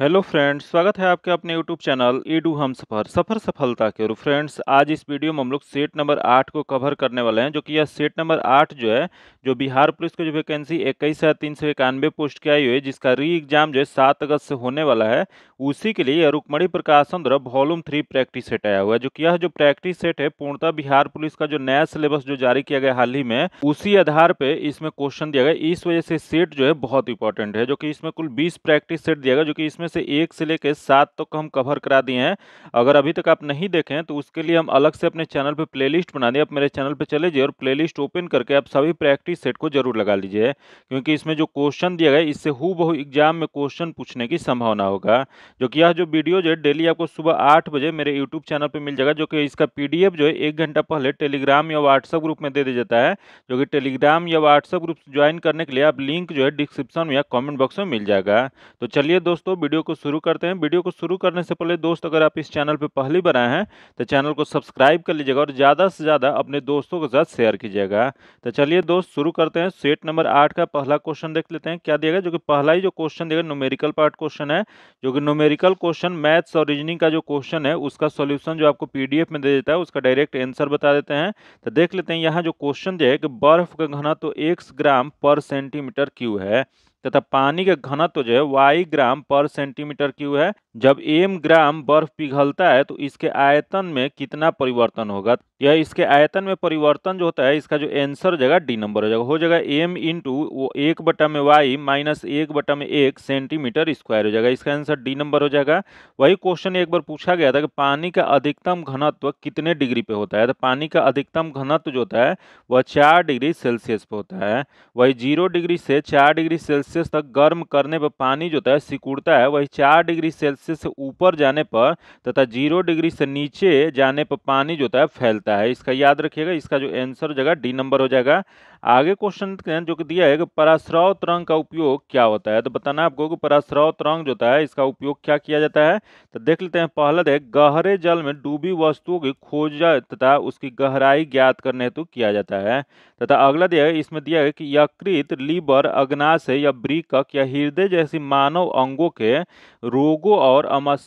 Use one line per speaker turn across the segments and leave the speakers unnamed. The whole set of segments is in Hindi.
हेलो फ्रेंड्स, स्वागत है आपके अपने यूट्यूब चैनल ई डू हम सफ़र सफ़र सफलता के और फ्रेंड्स, आज इस वीडियो में हम लोग सेट नंबर आठ को कवर करने वाले हैं, जो कि यह सेट नंबर आठ जो है, जो बिहार पुलिस की जो वैकेंसी इक्कीस हज़ार तीन सौ इक्यानवे पोस्ट की आई हुई है, जिसका री एग्ज़ाम जो है सात अगस्त से होने वाला है, उसी के लिए रुकमणी प्रकाशन द्वारा वॉल्यूम थ्री प्रैक्टिस सेट आया हुआ है, जो कि यह जो प्रैक्टिस सेट है, पूर्णतः बिहार पुलिस का जो नया सिलेबस जो जारी किया गया हाल ही में, उसी आधार पर इसमें क्वेश्चन दिया गया। इस वजह से सेट जो है बहुत इंपॉर्टेंट है, जो कि इसमें कुल बीस प्रैक्टिस सेट दिया गया, जो कि इसमें से एक से लेकर सात तक तो हम कवर करा दिए हैं। अगर अभी तक आप नहीं देखें तो उसके लिए हम अलग से अपने चैनल पे प्लेलिस्ट बना दिए। आप मेरे चैनल पे चले जाइए और प्लेलिस्ट ओपन करके आप सभी प्रैक्टिस सेट को ज़रूर लगा लीजिए, क्योंकि इसमें जो क्वेश्चन दिया गया इससे हु एग्ज़ाम में क्वेश्चन पूछने की संभावना होगा। जो कि यह जो वीडियो जो है डेली आपको सुबह आठ बजे मेरे यूट्यूब चैनल पर मिल जाएगा, जो कि इसका पीडीएफ जो है, एक घंटा पहले टेलीग्राम या व्हाट्सअप ग्रुप में दे दिया जाता है, जो कि टेलीग्राम या व्हाट्सअप ग्रुप ज्वाइन करने के लिए आप लिंक जो है डिस्क्रिप्शन या कॉमेंट बॉक्स में मिल जाएगा। तो चलिए दोस्तों वीडियो को शुरू करते हैं। वीडियो को शुरू करने से पहले दोस्त, अगर आप इस चैनल पर पहली बार आए हैं तो चैनल को सब्सक्राइब कर लीजिएगा और ज़्यादा से ज़्यादा अपने दोस्तों के साथ शेयर कीजिएगा। तो चलिए दोस्त, शुरू करते हैं। सेट नंबर आठ का पहला क्वेश्चन देख लेते हैं। क्या दिएगा जो कि पहला ही जो क्वेश्चन देगा न्यूमेरिकल पार्ट क्वेश्चन है। जो कि न्यूमेरिकल क्वेश्चन मैथ्स और रीजनिंग का जो क्वेश्चन है, उसका सोल्यूशन जो आपको पीडीएफ में दे देता है, उसका डायरेक्ट आंसर बता देते हैं। तो देख लेते हैं, यहाँ जो क्वेश्चन जो है कि बर्फ़ का घना तो एक ग्राम पर सेंटीमीटर क्यू है। तथा पानी का घनत्व जो है वाई ग्राम पर सेंटीमीटर क्यूब है। जब एम ग्राम बर्फ़ पिघलता है तो इसके आयतन में कितना परिवर्तन होगा? यह इसके आयतन में परिवर्तन जो होता है, इसका जो आंसर हो जाएगा डी नंबर हो। जाएगा हो जाएगा एम इंटू वो एक बटा में वाई माइनस एक बटा में एक सेंटीमीटर स्क्वायर हो जाएगा। इसका आंसर डी नंबर हो जाएगा। वही क्वेश्चन एक बार पूछा गया था कि पानी का अधिकतम घनत्व कितने डिग्री पे होता है? तो पानी का अधिकतम घनत्व जो होता है, वह चार डिग्री सेल्सियस पे होता है। वही ज़ीरो डिग्री से चार डिग्री सेल्सियस तक गर्म करने पर पानी जो होता है, सिकुड़ता है, वही चार डिग्री सेल्सियस सेल्सियस से ऊपर जाने पर तथा ज़ीरो डिग्री से नीचे जाने पर पानी जो होता है फैलता है। इसका याद रखिएगा, इसका जो आंसर हो जाएगा, डी नंबर हो जाएगा। आगे क्वेश्चन जो दिया है कि पराश्रव तरंग का उपयोग क्या होता है? तो बताना आपको कि पराश्रव तरंग जो होता है, इसका उपयोग क्या किया जाता है? तो देख लेते हैं, पहला देख, गहरे जल में डूबी वस्तुओं की खोज तथा उसकी गहराई ज्ञात करने हेतु किया जाता है। तथा अगला दिया है, इसमें दिया है कि यकृत लीवर अग्नाशय या ब्रिकक या हृदय जैसी मानव अंगों के रोगों और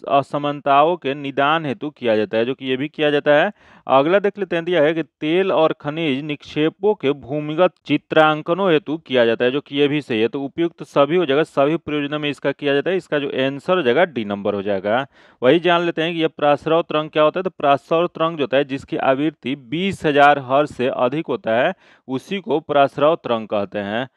असमानताओं के निदान हेतु किया जाता है, जो कि ये भी किया जाता है। अगला देख लेते हैं दिया है कि तेल और खनिज निक्षेपों के भूमिगत चित्रांकनों हेतु किया जाता है, जो कि ये भी सही है। तो उपयुक्त सभी हो जाएगा, सभी प्रयोजनों में इसका किया जाता है, इसका जो आंसर हो जाएगा डी नंबर हो जाएगा। वही जान लेते हैं कि यह प्रासरव तरंग क्या होता है? तो प्रासरव तरंग जो होता है, जिसकी आवृत्ति बीस हज़ार हर्ष से अधिक होता है, उसी को प्रासरव तरंग कहते हैं।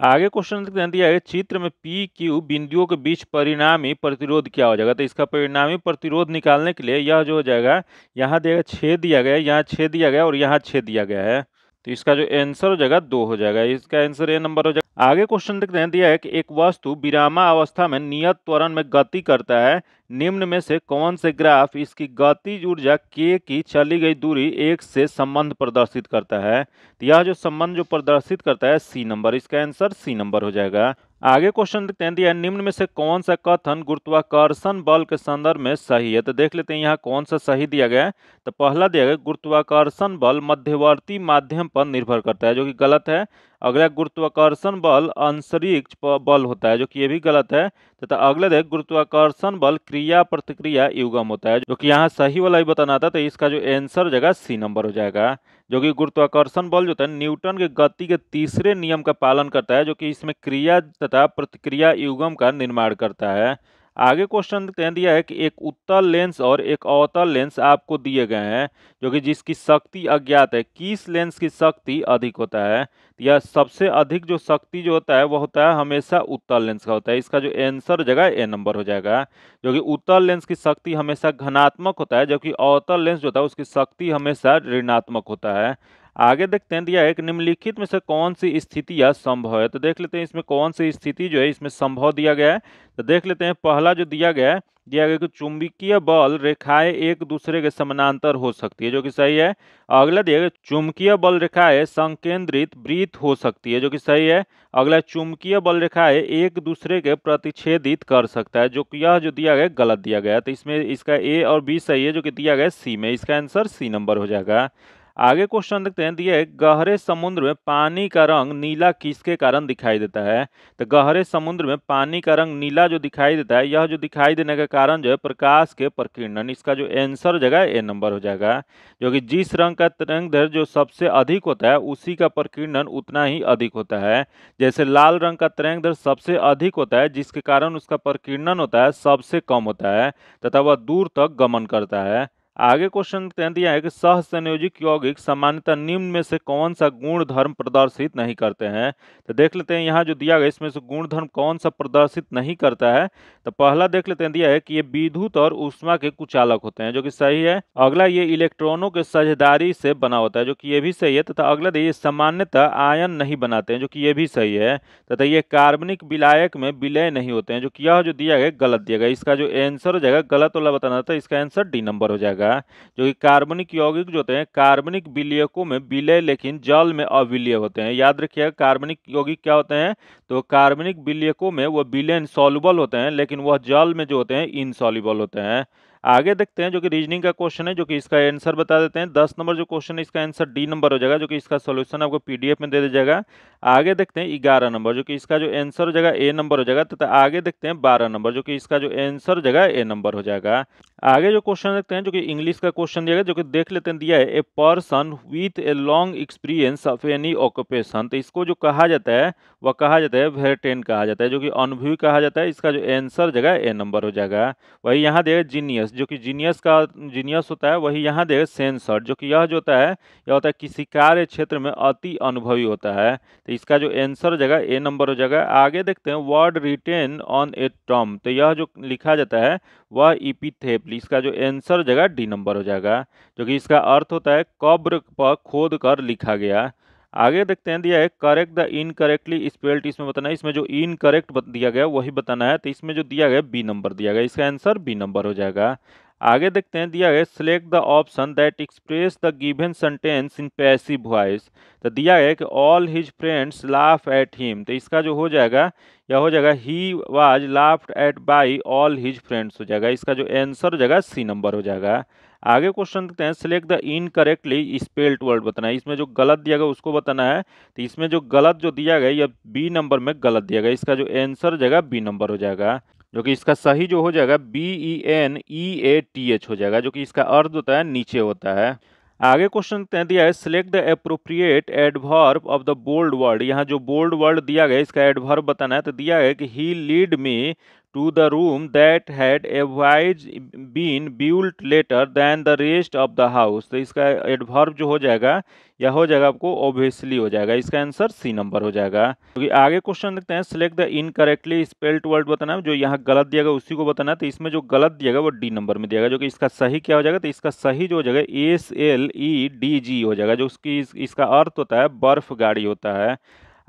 आगे क्वेश्चन दिया है चित्र में पी क्यू बिंदुओं के बीच परिणामी प्रतिरोध क्या हो जाएगा? तो इसका परिणामी प्रतिरोध निकालने के लिए यह जो हो जाएगा, यहाँ देगा छेद दिया गया, यहाँ छेद दिया गया और यहाँ छेद दिया गया है। तो इसका जो आंसर हो जाएगा, दो हो जाएगा। इसका आंसर ए नंबर हो जाएगा। आगे क्वेश्चन देखते हैं, दिया है कि एक वस्तु विरामा अवस्था में नियत त्वरण में गति करता है। निम्न में से कौन से ग्राफ इसकी गति ऊर्जा के की चली गई दूरी एक से संबंध प्रदर्शित करता है? तो यह जो संबंध जो प्रदर्शित करता है सी नंबर इसका आंसर सी नंबर हो जाएगा। आगे क्वेश्चन देखते हैं, दिया निम्न में से कौन सा कथन गुरुत्वाकर्षण बल के संदर्भ में सही है? तो देख लेते हैं, यहाँ कौन सा सही दिया गया है? तो पहला दिया गया गुरुत्वाकर्षण बल मध्यवर्ती माध्यम पर निर्भर करता है, जो कि गलत है। अगला गुरुत्वाकर्षण बल अंतरिक्ष बल होता है, जो कि ये भी गलत है। तथा अगला देख, गुरुत्वाकर्षण बल क्रिया प्रतिक्रिया युगम होता है, जो कि यहाँ सही वाला ही बताना था तो इसका जो आंसर जगह सी नंबर हो जाएगा, जो कि गुरुत्वाकर्षण बल जो है, न्यूटन के गति के तीसरे नियम का पालन करता है, जो कि इसमें क्रिया तथा प्रतिक्रिया युगम का निर्माण करता है। आगे क्वेश्चन कह दिया है कि एक उत्तल लेंस और एक अवतल लेंस आपको दिए गए हैं, जो कि जिसकी शक्ति अज्ञात है। किस लेंस की शक्ति अधिक होता है? या सबसे अधिक जो शक्ति जो होता है वह होता है हमेशा उत्तल लेंस का होता है। इसका जो आंसर जगह ए नंबर हो जाएगा, जो कि उत्तल लेंस की शक्ति हमेशा घनात्मक होता है, जबकि अवतल लेंस जो होता है, उसकी शक्ति हमेशा ऋणात्मक होता है। आगे देखते हैं दिया है कि निम्नलिखित में से कौन सी स्थिति या संभव है? तो देख लेते हैं, इसमें कौन सी स्थिति जो है, इसमें संभव दिया गया है। तो देख लेते हैं, पहला जो दिया गया है दिया गया कि चुंबकीय बल रेखाएँ एक दूसरे के समानांतर हो सकती है, जो कि सही है। अगला दिया गया, चुंबकीय बल रेखाएँ संकेंद्रित वृत्त हो सकती है, जो कि सही है। अगला, चुंबकीय बल रेखाएँ एक दूसरे के प्रतिच्छेदित कर सकता है, जो कि यह जो दिया गया, गलत दिया गया तो इसमें इसका ए और बी सही है, जो कि दिया गया सी में। इसका आंसर सी नंबर हो जाएगा। आगे क्वेश्चन देखते हैं। दिए गहरे समुद्र में पानी का रंग नीला किसके कारण दिखाई देता है? तो गहरे समुद्र में पानी का रंग नीला जो दिखाई देता है, यह जो दिखाई देने का कारण जो है प्रकाश के प्रकीर्णन, इसका जो आंसर जगह ए नंबर हो जाएगा। जो कि जिस रंग का तरंग दर जो सबसे अधिक होता है, उसी का प्रकीर्णन उतना ही अधिक होता है। जैसे लाल रंग का तरंग दर सबसे अधिक होता है, जिसके कारण उसका प्रकीर्णन होता है, सबसे कम होता है, तथा वह दूर तक गमन करता है। आगे क्वेश्चन दिया है कि सह संयोजिक यौगिक सामान्यतः निम्न में से कौन सा गुण धर्म प्रदर्शित नहीं करते हैं? तो देख लेते हैं, यहाँ जो दिया गया, इसमें से गुण धर्म कौन सा प्रदर्शित नहीं करता है? तो पहला देख लेते हैं, दिया है कि ये विद्युत और उष्मा के कुचालक होते हैं, जो कि सही है। अगला, ये इलेक्ट्रॉनों के साझेदारी से बना होता है, जो कि ये भी सही है, तथा अगला, ये सामान्यतः आयन नहीं बनाते हैं, जो कि ये भी सही है, तथा ये कार्बनिक विलायक में विलय नहीं होते हैं, जो कि यह जो दिया गया, गलत दिया गया, इसका जो आंसर हो जाएगा, गलत वाला बताना था, इसका आंसर डी नंबर हो जाएगा। जाएगा, जो कि कार्बनिक यौगिक जो होते हैं, कार्बनिक विलयकों में विलय, लेकिन जल में अविलय होते हैं। याद रखिएगा, कार्बनिक यौगिक क्या होते हैं? तो कार्बनिक विलयकों में वो विलय सॉल्युबल होते हैं, लेकिन वह जल में जो होते हैं इनसॉल्युबल होते हैं। आगे देखते हैं, जो कि रीजनिंग का क्वेश्चन है, जो कि इसका आंसर बता देते हैं। दस नंबर जो क्वेश्चन है, इसका आंसर डी नंबर हो जाएगा, जो कि इसका सोल्यूशन आपको पीडीएफ में दे दिया जाएगा। आगे देखते हैं, ग्यारह नंबर, जो कि इसका जो आंसर हो जाएगा ए नंबर हो जाएगा, तथा आगे देखते हैं, बारह नंबर, जो कि इसका जो आंसर हो जाएगा ए नंबर हो जाएगा। आगे जो क्वेश्चन देखते हैं, जो कि इंग्लिश का क्वेश्चन दिया गया, जो कि देख लेते हैं, दिया है a person with a long experience of any occupation तो इसको जो कहा जाता है, वह कहा जाता है वेटेन कहा जाता है, जो कि अनुभवी कहा जाता है, इसका जो आंसर जगह ए नंबर हो जाएगा। वही यहाँ देगा जीनियस जो कि जीनियस का जीनियस होता है, वही यहाँ देगा सेंसर जो कि यह जो होता है, यह होता है किसी कार्य क्षेत्र में अति अनुभवी होता है। तो इसका जो आंसर जगह ए नंबर हो जाएगा। आगे देखते हैं word written on a term तो यह जो लिखा जाता है, वह इपीथेप इसका जो आंसर हो जाएगा डी नंबर हो जाएगा, जो कि इसका अर्थ होता है कब्र पर खोद कर लिखा गया। आगे देखते हैं, दिया है करेक्ट द इनकरेक्टली स्पेल्ट इसमें बताना है, इसमें जो इनकरेक्ट दिया गया, वही बताना है तो इसमें जो दिया गया बी नंबर दिया गया, इसका आंसर बी नंबर हो जाएगा। आगे देखते हैं, दिया गया select the option that express the given sentence in passive voice तो दिया गया कि all his friends laugh at him तो इसका जो हो जाएगा यह हो जाएगा he was laughed at by all his friends हो जाएगा। इसका जो आंसर हो जाएगा सी नंबर हो जाएगा। आगे क्वेश्चन देखते हैं select the incorrectly spelled word बताना है। इसमें जो गलत दिया गया, उसको बताना है। तो इसमें जो गलत जो दिया गया यह बी नंबर में गलत दिया गया। इसका जो आंसर जाएगा बी नंबर हो जाएगा। जो कि इसका सही जो हो जाएगा B E N E A T H हो जाएगा, जो कि इसका अर्थ होता है, नीचे होता है। आगे क्वेश्चन दिया है select the appropriate adverb of the bold word यहाँ जो बोल्ड वर्ड दिया गया, इसका एडवर्ब बताना है तो दिया गया कि he lead me to the room that had always been built later than the rest of the house तो इसका एडवर्ब जो हो जाएगा, या हो जाएगा आपको ओबियसली हो जाएगा। इसका आंसर सी नंबर हो जाएगा। क्योंकि तो आगे क्वेश्चन देखते हैं select the incorrectly spelled word बताना, जो यहाँ गलत दिया गया, उसी को बताना तो इसमें जो गलत दिया गया, वो डी नंबर में दिया गया, जो कि इसका सही क्या हो जाएगा तो इसका सही जो हो जाएगा S L E D G E जाएगा, जो उसकी, इसका अर्थ होता है, बर्फ़ गाड़ी होता है।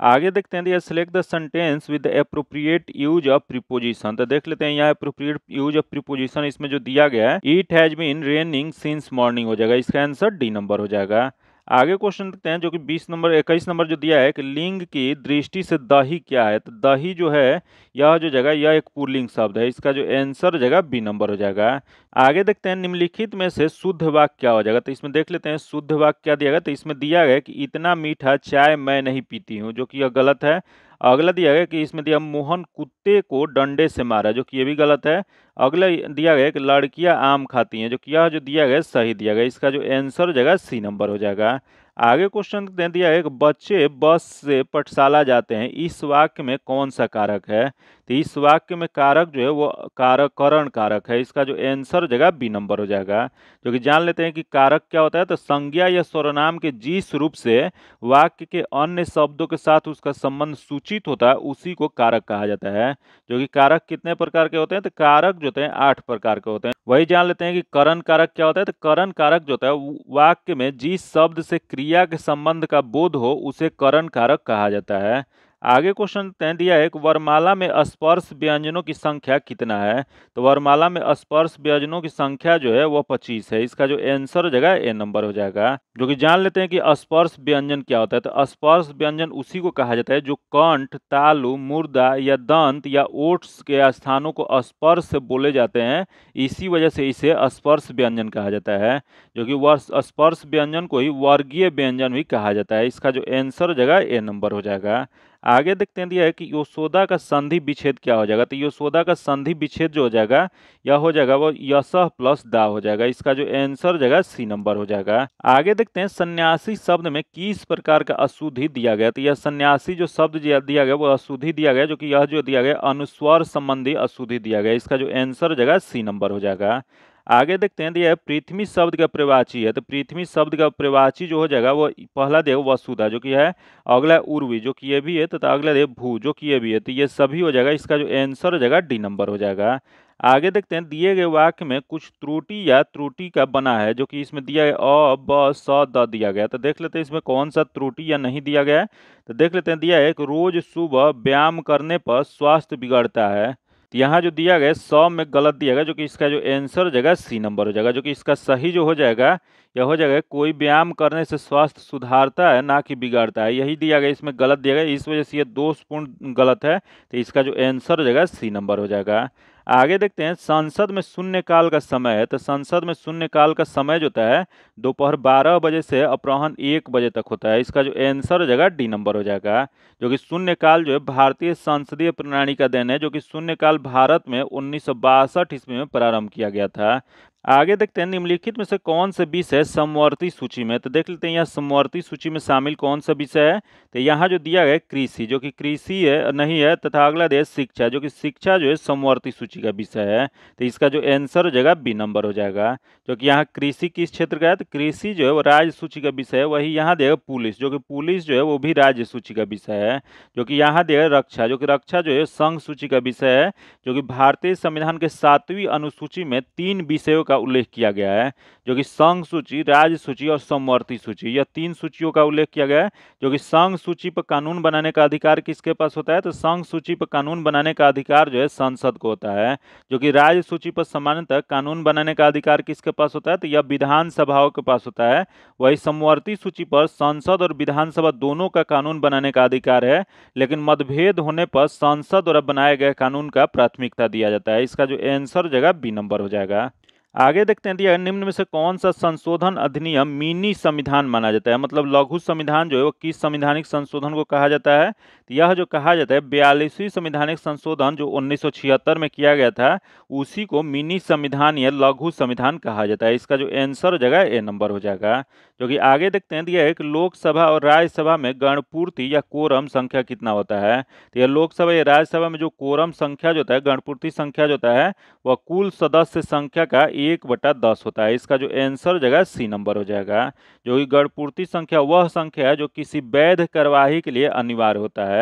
आगे देखते हैं दिया select the sentence with appropriate use of preposition तो देख लेते हैं, यहाँ अप्रोप्रिएट यूज़ ऑफ़ प्रीपोजिशन इसमें जो दिया गया है it has been raining since morning हो जाएगा। इसका आंसर डी नंबर हो जाएगा। आगे क्वेश्चन देखते हैं, जो कि 20 नंबर 21 नंबर जो दिया है कि लिंग की दृष्टि से दही क्या है? तो दही जो है, यह जो जगह, यह एक पुलिंग शब्द है। इसका जो आंसर जगह बी नंबर हो जाएगा। आगे देखते हैं, निम्नलिखित में से शुद्ध वाक्य क्या हो जाएगा? तो इसमें देख लेते हैं, शुद्ध वाक्य क्या दिया गया? तो इसमें दिया गया कि इतना मीठा चाय मैं नहीं पीती हूँ, जो कि यह गलत है। अगला दिया गया कि इसमें दिया मोहन कुत्ते को डंडे से मारा, जो कि ये भी गलत है। अगला दिया गया कि लड़कियाँ आम खाती हैं, जो कि यह जो दिया गया सही दिया गया। इसका जो आंसर हो जाएगा सी नंबर हो जाएगा। आगे क्वेश्चन दे दिया है कि बच्चे बस से पठशाला जाते हैं। इस वाक्य में कौन सा कारक है? तो इस वाक्य में कारक जो है वो कारक, करण कारक है। इसका जो आंसर हो जाएगा बी नंबर हो जाएगा, जो कि जान लेते हैं कि कारक क्या होता है। तो संज्ञा या स्वरनाम के जिस रूप से वाक्य के अन्य शब्दों के साथ उसका संबंध सूचित होता है, उसी को कारक कहा जाता है, जो कि कारक कितने प्रकार के होते हैं? तो कारक जो होते हैं, आठ प्रकार के होते हैं। वही जान लेते हैं कि करण कारक क्या होता है? तो करण कारक जो होता है वाक्य में जिस शब्द से क्रिया के संबंध का बोध हो, उसे करण कारक कहा जाता है। आगे क्वेश्चन तय दिया है कि वरमाला में स्पर्श व्यंजनों की संख्या कितना है? तो वरमाला में स्पर्श व्यंजनों की संख्या जो है वो पच्चीस है। इसका जो आंसर हो जाएगा ए नंबर हो जाएगा, जो कि जान लेते हैं कि स्पर्श व्यंजन क्या होता है। तो स्पर्श व्यंजन उसी को कहा जाता है जो कंठ, तालु, मुर्दा या दंत या ओट्स के स्थानों को स्पर्श से बोले जाते हैं। इसी वजह से इसे स्पर्श व्यंजन कहा जाता है, जो कि स्पर्श व्यंजन को ही वर्गीय व्यंजन भी कहा जाता है। इसका जो आंसर हो जाएगा ए नंबर हो जाएगा। आगे देखते हैं दिया है कि योशोदा का संधि विच्छेद क्या हो जाएगा? तो योशोदा का संधि विच्छेद जो हो जाएगा यह हो जाएगा वो यश प्लस दा हो जाएगा। इसका जो आंसर हो जाएगा, सी नंबर हो जाएगा। आगे देखते हैं, सन्यासी शब्द में किस प्रकार का अशुद्धि दिया गया? तो यह सन्यासी जो शब्द दिया गया, वो अशुद्धि दिया गया, जो कि यह जो दिया गया, अनुस्वर संबंधी अशुद्धि दिया गया। इसका जो आंसर हो जाएगा, सी नंबर हो जाएगा। आगे देखते हैं दिया है पृथ्वी शब्द का प्रवाची है। तो पृथ्वी शब्द का प्रवाची जो हो जाएगा वो पहला देव वसुधा, जो कि है, अगला उर्वी, जो कि ये भी है, तथा अगला देव भू, जो कि ये भी है। तो ये सभी हो जाएगा, इसका जो आंसर हो जाएगा डी नंबर हो जाएगा। आगे देखते हैं, दिए गए वाक्य में कुछ त्रुटि या त्रुटि का बना है, जो कि इसमें दिया है अ, ब, स, द दिया गया। तो देख लेते हैं, इसमें कौन सा त्रुटि या नहीं दिया गया? है तो देख लेते हैं, दिया है कि रोज सुबह व्यायाम करने पर स्वास्थ्य बिगड़ता है। तो यहाँ जो दिया गया सौ में गलत दिया गया, जो कि इसका जो आंसर हो जाएगा सी नंबर हो जाएगा, जो कि इसका सही जो हो जाएगा यह हो जाएगा, कोई व्यायाम करने से स्वास्थ्य सुधारता है, ना कि बिगाड़ता है। यही दिया गया, इसमें गलत दिया गया, इस वजह से ये दोषपूर्ण गलत है तो इसका जो आंसर हो जाएगा, सी नंबर हो जाएगा। आगे देखते हैं, संसद में शून्यकाल का समय है तो संसद में शून्यकाल का समय जो होता है, दोपहर बारह बजे से अपराहन एक बजे तक होता है। इसका जो आंसर हो जाएगा, डी नंबर हो जाएगा, जो कि शून्यकाल जो है, भारतीय संसदीय प्रणाली का देन है, जो कि शून्यकाल भारत में उन्नीस ईस्वी में प्रारंभ किया गया था। आगे देखते हैं निम्नलिखित में से कौन सा विषय समवर्ती सूची में? तो देख लेते हैं यहाँ समवर्ती सूची में शामिल कौन सा विषय है? तो यहाँ जो दिया गया कृषि, जो कि कृषि है, नहीं है, तथा अगला देश शिक्षा, जो कि शिक्षा जो है समवर्ती सूची का विषय है। तो इसका जो आंसर हो जाएगा बी नंबर हो जाएगा, जो कि यहाँ कृषि किस क्षेत्र का है? तो कृषि जो है वो राज्य सूची का विषय है। वही यहाँ देगा पुलिस, जो कि पुलिस जो है वो भी राज्य सूची का विषय है, जो कि यहाँ देगा रक्षा, जो कि रक्षा जो है संघ सूची का विषय है, जो कि भारतीय संविधान के सातवीं अनुसूची में तीन विषयों का उल्लेख किया गया है, जो कि संघ सूची, राज्य सूची और समवर्ती सूची। यह तीन सूचियों का उल्लेख किया गया है, जो कि संघ सूची पर कानून बनाने का अधिकार किसके पास होता है? तो संघ सूची पर कानून बनाने का अधिकार जो है संसद को होता है, जो कि राज्य सूची पर सामान्यतः कानून बनाने का अधिकार किसके पास होता है? तो यह विधानसभाओं के पास होता है। वही समवर्ती सूची पर संसद और विधानसभा दोनों का कानून बनाने का अधिकार है, लेकिन मतभेद होने पर संसद द्वारा बनाए गए कानून का प्राथमिकता दिया जाता है। इसका जो आंसर जगह बी नंबर हो जाएगा। आगे देखते हैं दिया निम्न में से कौन सा संशोधन अधिनियम मिनी संविधान माना जाता है? मतलब लघु संविधान जो है वो किस संविधानिक संशोधन को कहा जाता है? तो यह जो कहा जाता है, बयालीसवीं संविधानिक संशोधन जो उन्नीस सौ छिहत्तर में किया गया था, उसी को मिनी संविधान या लघु संविधान कहा जाता है। इसका जो आंसर हो जाएगा ए नंबर हो जाएगा, जो कि आगे देखते हैं दिया है कि लोकसभा और राज्यसभा में गणपूर्ति या कोरम संख्या कितना होता है? तो यह लोकसभा या राज्यसभा में जो कोरम संख्या जो होता है, गणपूर्ति संख्या जो होता है, वह कुल सदस्य संख्या का एक बटा दस होता है। इसका जो आंसर जगह सी नंबर हो जाएगा, जो कि गणपूर्ति संख्या वह संख्या है जो किसी वैध कार्यवाही के लिए अनिवार्य होता है।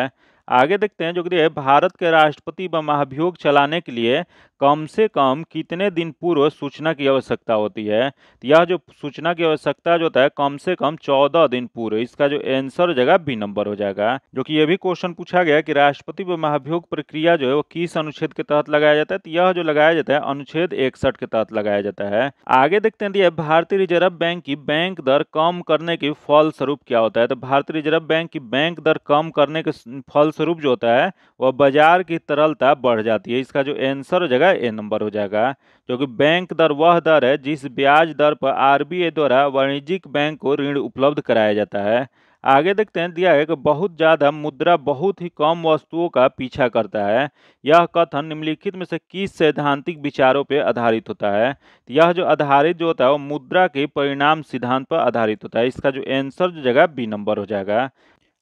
आगे देखते हैं जो कि भारत के राष्ट्रपति व महाभियोग चलाने के लिए कम से कम कितने दिन पूर्व सूचना की आवश्यकता होती है? तो यह जो सूचना की आवश्यकता जो होता है, कम से कम चौदह दिन पूर्व, इसका जो आंसर हो जाएगा बी नंबर हो जाएगा, जो कि यह भी क्वेश्चन पूछा गया कि राष्ट्रपति व महाभियोग प्रक्रिया जो है, वो किस अनुच्छेद के तहत लगाया जाता है? तो यह जो लगाया जाता है, अनुच्छेद इकसठ के तहत लगाया जाता है। आगे देखते हैं दिया भारतीय रिज़र्व बैंक की बैंक दर कम करने के फल स्वरूप क्या होता है? तो भारतीय रिज़र्व बैंक की बैंक दर कम करने के फल स्वरूप जो होता है, वह बाज़ार की तरलता बढ़ जाती है। इसका जो आंसर हो जाएगा ए नंबर हो जाएगा क्योंकि बैंक दर वह दर है जिस ब्याज दर पर आरबीआई द्वारा वाणिज्यिक बैंक को ऋण उपलब्ध कराया जाता है। आगे देखते हैं, दिया है कि बहुत ज़्यादा मुद्रा बहुत ही कम वस्तुओं का पीछा करता है। यह कथन निम्नलिखित में से किस सैद्धांतिक विचारों पर आधारित होता है? यह जो आधारित जो होता है, वो मुद्रा के परिणाम सिद्धांत पर आधारित होता है। इसका जो आंसर जो जगह बी नंबर हो जाएगा।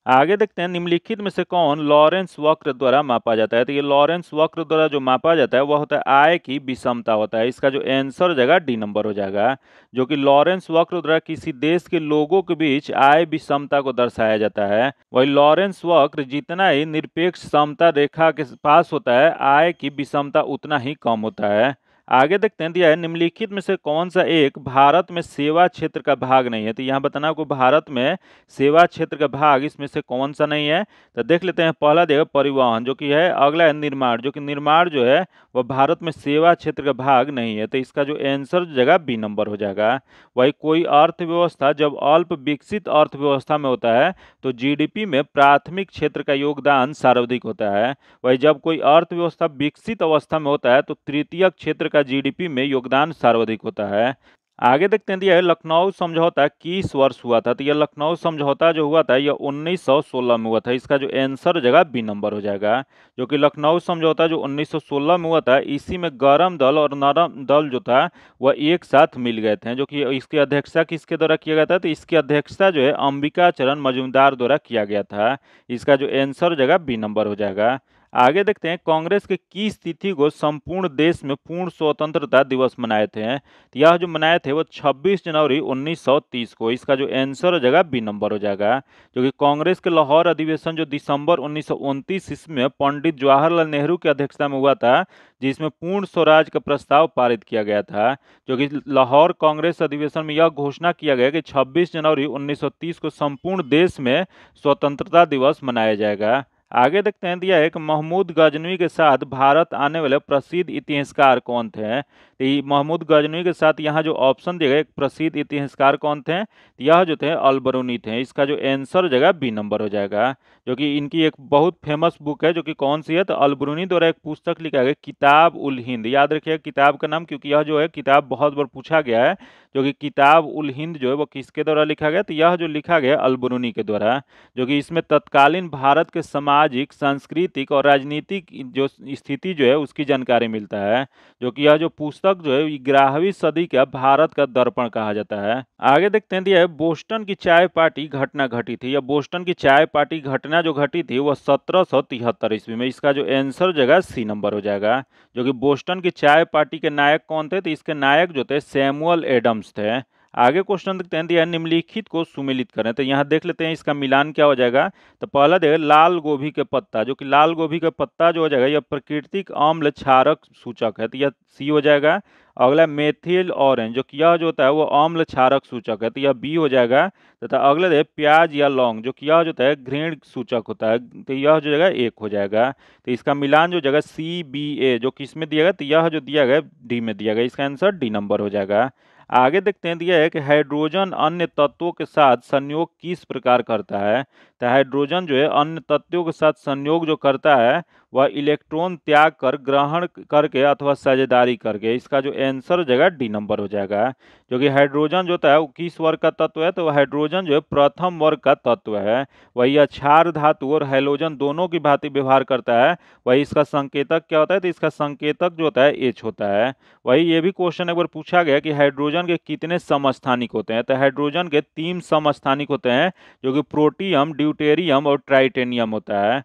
आगे देखते हैं, निम्नलिखित में से कौन लॉरेंस वक्र द्वारा मापा जाता है? तो ये लॉरेंस वक्र द्वारा जो मापा जाता है, वह होता है आय की विषमता होता है। इसका जो आंसर हो जाएगा डी नंबर हो जाएगा, जो कि लॉरेंस वक्र द्वारा किसी देश के लोगों के बीच आय विषमता को दर्शाया जाता है। वही लॉरेंस वक्र जितना ही निरपेक्ष समता रेखा के पास होता है, आय की विषमता उतना ही कम होता है। आगे देखते हैं, दिया है, निम्नलिखित में से कौन सा एक भारत में सेवा क्षेत्र का भाग नहीं है? तो यहाँ बताना को भारत में सेवा क्षेत्र का भाग इसमें से कौन सा नहीं है? तो देख लेते हैं, पहला देखो परिवहन, जो कि है, अगला है निर्माण, जो कि निर्माण जो है वह भारत में सेवा क्षेत्र का भाग नहीं है। तो इसका जो आंसर जगह बी नंबर हो जाएगा। वही कोई अर्थव्यवस्था, जब अल्प विकसित अर्थव्यवस्था में होता है तो जीडीपी में प्राथमिक क्षेत्र का योगदान सर्वाधिक होता है। वही जब कोई अर्थव्यवस्था विकसित अवस्था में होता है तो तृतीय क्षेत्र का जीडीपी में योगदान सर्वाधिक होता है। आगे देखते हैं दिया है लखनऊ समझौता किस वर्ष हुआ था। तो यह लखनऊ समझौता जो हुआ था, यह 1916 में हुआ था। इसका जो आंसर जगह बी नंबर हो जाएगा, जो कि लखनऊ समझौता जो 1916 में हुआ था, इसी में गरम दल और नरम दल जो था, वह एक साथ मिल गए थे, जो कि इसकी अध्यक्षता किसके द्वारा किया गया था तो इसकी अध्यक्षता जो है अंबिका चरण मजूमदार द्वारा किया गया था। इसका जो आंसर जगह बी नंबर हो जाएगा। आगे देखते हैं, कांग्रेस के किस तिथि को संपूर्ण देश में पूर्ण स्वतंत्रता दिवस मनाए थे। तो यह जो मनाए थे वो 26 जनवरी 1930 को। इसका जो आंसर हो जाएगा बी नंबर हो जाएगा, जो कि कांग्रेस के लाहौर अधिवेशन जो दिसंबर उन्नीस इसमें पंडित जवाहरलाल नेहरू की अध्यक्षता में हुआ था, जिसमें पूर्ण स्वराज का प्रस्ताव पारित किया गया था, जो कि लाहौर कांग्रेस अधिवेशन में यह घोषणा किया गया कि 26 जनवरी 1930 को संपूर्ण देश में स्वतंत्रता दिवस मनाया जाएगा। आगे देखते हैं दिया है कि महमूद गजनवी के साथ भारत आने वाले प्रसिद्ध इतिहासकार कौन थे? तो महमूद गजनवी के साथ यहाँ जो ऑप्शन दिए गए प्रसिद्ध इतिहासकार कौन थे? यह जो थे, अलबरूनी थे। इसका जो आंसर जगह बी नंबर हो जाएगा, जो कि इनकी एक बहुत फ़ेमस बुक है, जो कि कौन सी है? तो अलबरूनी द्वारा एक पुस्तक लिखा गया, किताब उल हिंद। याद रखिएगा, किताब का नाम, क्योंकि यह जो है, किताब बहुत बार पूछा गया है, जो कि किताब उल हिंद जो है, वो किसके द्वारा लिखा गया? तो यह जो लिखा गया, अलबरूनी के द्वारा, जो कि इसमें तत्कालीन भारत के सामाजिक, सांस्कृतिक और राजनीतिक जो स्थिति जो है, उसकी जानकारी मिलता है, जो कि यह जो पुस्तक जो है ग्यारहवीं सदी का भारत का दर्पण कहा जाता है। आगे देखते हैं दिया है बोस्टन की चाय पार्टी घटना घटी थी। या बोस्टन की चाय पार्टी घटना जो घटी थी, वह सत्रह सौ तिहत्तर ईस्वी में। इसका जो आंसर जगह सी नंबर हो जाएगा, जो कि बोस्टन की चाय पार्टी के नायक कौन थे? तो इसके नायक जो थे, सैमुअल एडम्स थे। आगे क्वेश्चन देखते हैं दिया निम्नलिखित को सुमिलित करें। तो यहाँ देख लेते हैं इसका मिलान क्या हो जाएगा। तो पहला देखिए लाल गोभी के पत्ता, जो कि लाल गोभी का पत्ता जो हो जाएगा, यह प्राकृतिक अम्ल क्षारक सूचक है तो यह सी हो जाएगा। अगला मेथिल ऑरेंज, जो कि यह जो होता है वो अम्ल क्षारक सूचक है तो यह बी हो जाएगा। तथा अगला देखिए प्याज या लौंग, जो कि यह जो होता है घृण सूचक होता है तो यह जो जगह एक हो जाएगा। तो इसका मिलान जो जगह सी बी ए, जो किसमें दिया गया तो यह जो दिया गया, डी में दिया गया, इसका आंसर डी नंबर हो जाएगा। आगे देखते हैं दिया है कि हाइड्रोजन अन्य तत्वों के साथ संयोग किस प्रकार करता है? तो हाइड्रोजन जो है अन्य तत्वों के साथ संयोग जो करता है, वह इलेक्ट्रॉन त्याग कर ग्रहण करके अथवा साझेदारी करके इसका जो आंसर जाएगा डी नंबर हो जाएगा। जो कि हाइड्रोजन जो है, वो किस वर्ग का तत्व है? तो हाइड्रोजन जो है प्रथम वर्ग का तत्व है। वही अक्षार धातु और हाइड्रोजन दोनों की भांति व्यवहार करता है। वही इसका संकेतक क्या होता है? तो इसका संकेतक जो होता है एच होता है। वही ये भी क्वेश्चन एक बार पूछा गया कि हाइड्रोजन के कितने समस्थानिक होते हैं? तो हाइड्रोजन के तीन समस्थानिक होते हैं, जो कि प्रोटियम ड्यूटेरियम और ट्राइटेनियम होता है।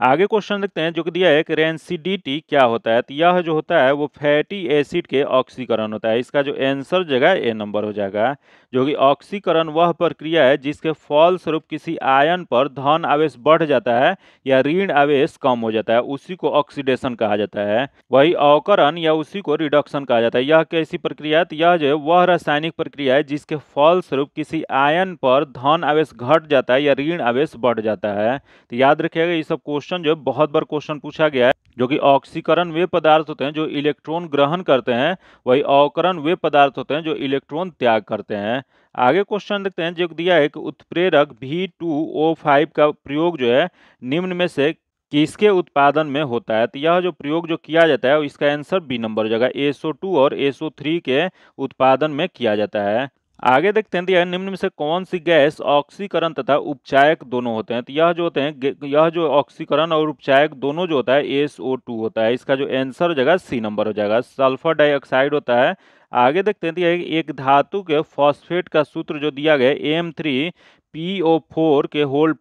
आगे क्वेश्चन देखते हैं, जो कि दिया है कि रेंसिडिटी क्या होता है? तो यह जो होता है, वो फैटी एसिड के ऑक्सीकरण होता है। इसका जो आंसर जगह ए नंबर हो जाएगा। जो कि ऑक्सीकरण वह प्रक्रिया है जिसके फल स्वरूप किसी आयन पर धन आवेश बढ़ जाता है या ऋण आवेश कम हो जाता है, उसी को ऑक्सीडेशन कहा जाता है। वही अवकरण या उसी को रिडक्शन कहा जाता है। यह कैसी प्रक्रिया है? तो यह जो है वह रासायनिक प्रक्रिया है जिसके फल स्वरूप किसी आयन पर धन आवेश घट जाता है या ऋण आवेश बढ़ जाता है। तो याद रखिएगा, ये सब क्वेश्चन जो है बहुत बार क्वेश्चन पूछा गया है। जो कि ऑक्सीकरण वे पदार्थ होते हैं जो इलेक्ट्रॉन ग्रहण करते हैं, वही अवकरण वे पदार्थ होते हैं जो इलेक्ट्रॉन त्याग करते हैं। आगे क्वेश्चन देखते हैं, जो दिया है कि उत्प्रेरक भी टू ओ फाइव का प्रयोग जो है, निम्न में से किसके उत्पादन में होता है? तो यह जो प्रयोग जो किया जाता है, इसका आंसर बी नंबर हो जाएगा। एसओ टू और एसओ थ्री के उत्पादन में किया जाता है। आगे देखते हैं दिया निम्न में से कौन सी गैस ऑक्सीकरण तथा उपचायक दोनों होते हैं? तो यह जो होते हैं यह जो ऑक्सीकरण और उपचायक दोनों जो होता है एस ओ टू होता है। इसका जो आंसर हो जाएगा सी नंबर हो जाएगा। सल्फ़र डाइऑक्साइड होता है। आगे देखते हैं दिया एक धातु के फॉस्फेट का सूत्र जो दिया गया M three P O four के होल